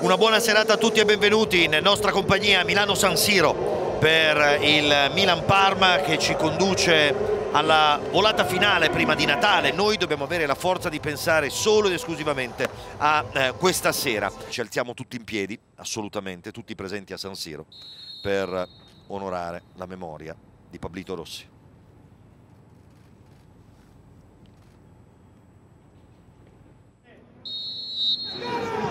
Una buona serata a tutti e benvenuti in nostra compagnia Milano San Siro per il Milan Parma che ci conduce alla volata finale prima di Natale. Noi dobbiamo avere la forza di pensare solo ed esclusivamente a eh, questa sera. Ci alziamo tutti in piedi, assolutamente, tutti presenti a San Siro per onorare la memoria di Pablito Rossi.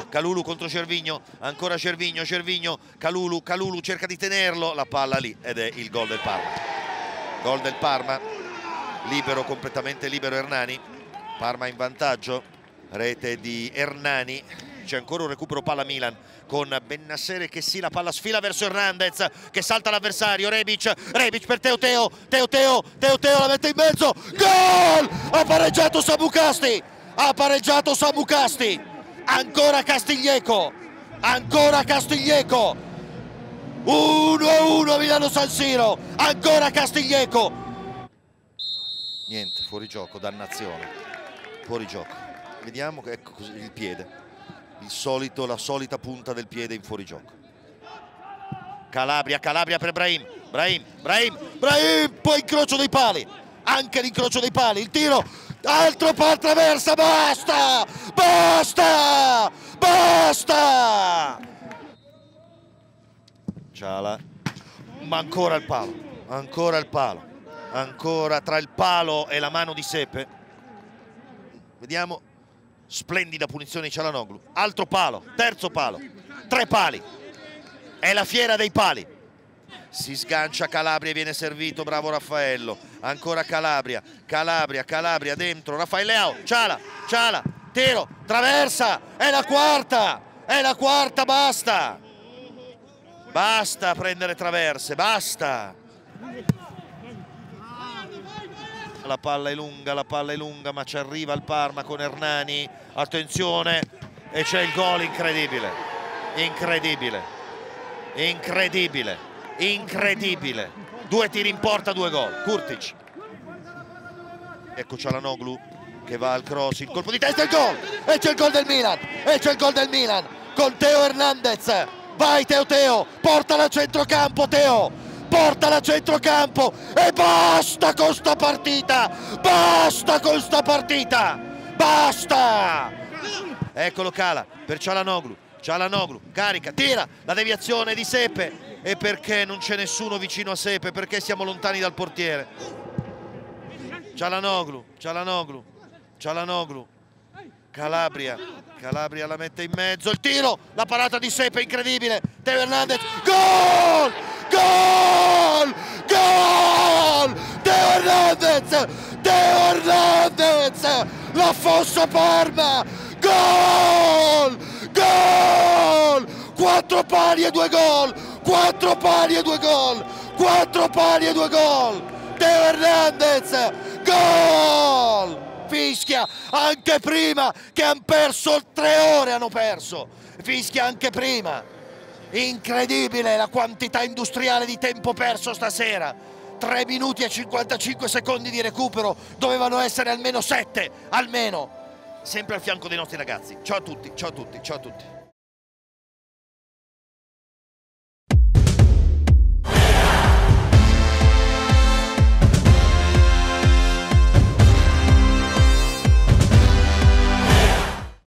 Calulu contro Cervigno, ancora Cervigno, Cervigno, Calulu, Calulu cerca di tenerlo, la palla lì ed è il gol del Parma. Gol del Parma, libero, completamente libero Hernani, Parma in vantaggio, rete di Hernani, c'è ancora un recupero palla Milan con Bennassere che sì, la palla sfila verso Hernandez che salta l'avversario, Rebic, Rebic per Teo Teo, Teo Teo, Teo Teo la mette in mezzo, gol! Ha pareggiato Samu Casti, ha pareggiato Samu Casti ancora Castiglieco, ancora Castiglieco, 1-1 Milano San Siro, ancora Castiglieco. Niente, fuori gioco, dannazione, fuori gioco. Vediamo ecco il piede, il solito, la solita punta del piede in fuori gioco. Calabria, Calabria per Brahim, Brahim, Brahim, Brahim, poi incrocio dei pali, anche l'incrocio dei pali, il tiro, altro par traversa, basta, basta, basta. Ciala, ma ancora il palo, ancora il palo, ancora tra il palo e la mano di Sepe. Vediamo, splendida punizione di Cialanoglu, altro palo, terzo palo, tre pali, è la fiera dei pali si sgancia Calabria e viene servito, bravo Raffaello, ancora Calabria, Calabria, Calabria dentro, Raffaele Leao, Ciala, Ciala, tiro, traversa, è la quarta, è la quarta, basta, basta prendere traverse, basta. La palla è lunga, la palla è lunga, ma ci arriva il Parma con Hernani, attenzione, e c'è il gol incredibile, incredibile, incredibile incredibile. Due tiri in porta, due gol. Kurtic. Ecco Cialanoglu che va al cross, il colpo di testa e il gol! E c'è il gol del Milan! E c'è il gol del Milan! Con Teo Hernandez! Vai Teo Teo, portala a centrocampo Teo! Portala a centrocampo! E basta con sta partita! Basta con sta partita! Basta! Eccolo Cala per Cialanoglu. Cialanoglu carica, tira la deviazione di Sepe e perché non c'è nessuno vicino a Sepe, perché siamo lontani dal portiere. Cialanoglu, Cialanoglu, Cialanoglu, Calabria, Calabria la mette in mezzo, il tiro, la parata di Sepe incredibile, Teo Hernandez, gol! Gol! Gol! Teo Hernandez! Teo Hernandez! La fossa Parma! Gol! Gol! Quattro pali e due gol! Quattro pali e due gol. Quattro pali e due gol. Teo Hernandez. Gol! Fischia anche prima che hanno perso tre ore hanno perso. Fischia anche prima. Incredibile la quantità industriale di tempo perso stasera. 3 minuti e 55 secondi di recupero. Dovevano essere almeno 7 almeno. Sempre al fianco dei nostri ragazzi. Ciao a tutti ciao a tutti ciao a tutti